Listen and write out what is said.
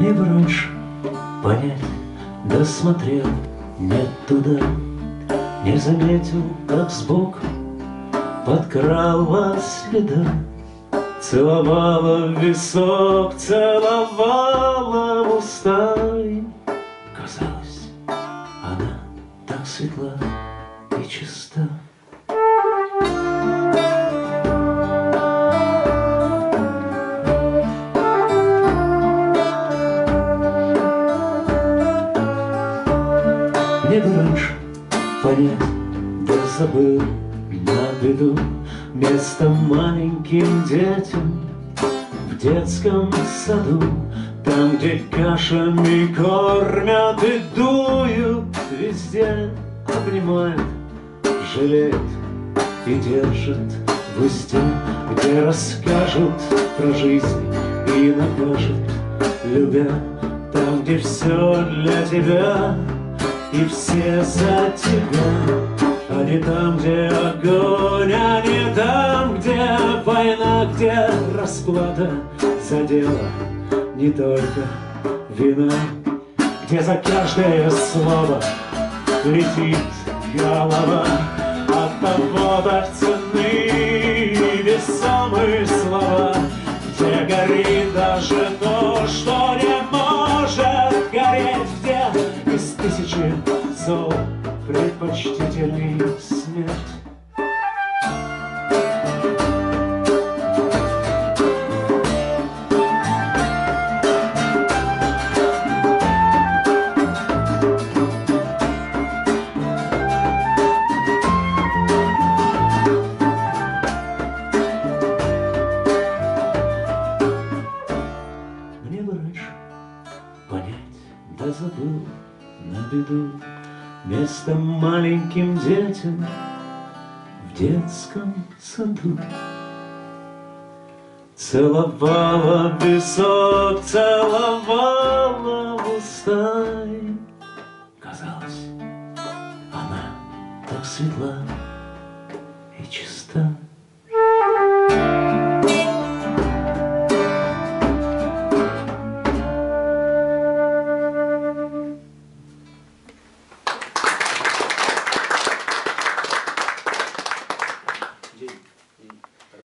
Не брошь понять, досмотрел не туда, Не заметил, как сбок подкралась следа. Целовала в висок, целовала в уста. Казалось, она так светла и чиста. Бы раньше понять, да забыл на беду. Место маленьким детям в детском саду. Там, где кашами кормят и дуют везде Обнимают, жалеют и держат в узде Где расскажут про жизнь и накажут, любя. Там, где все для тебя и все за тебя. А не там, где огонь, а не там, где война Где расплата за дело, не только вина Где за каждое слово летит голова. От того так ценны зол предпочтительней смерть Мне раньше понять, да забыл на беду Местом маленьким детям в детском саду. Целовала песок, целовала в уста. Казалось, она так светла и чиста.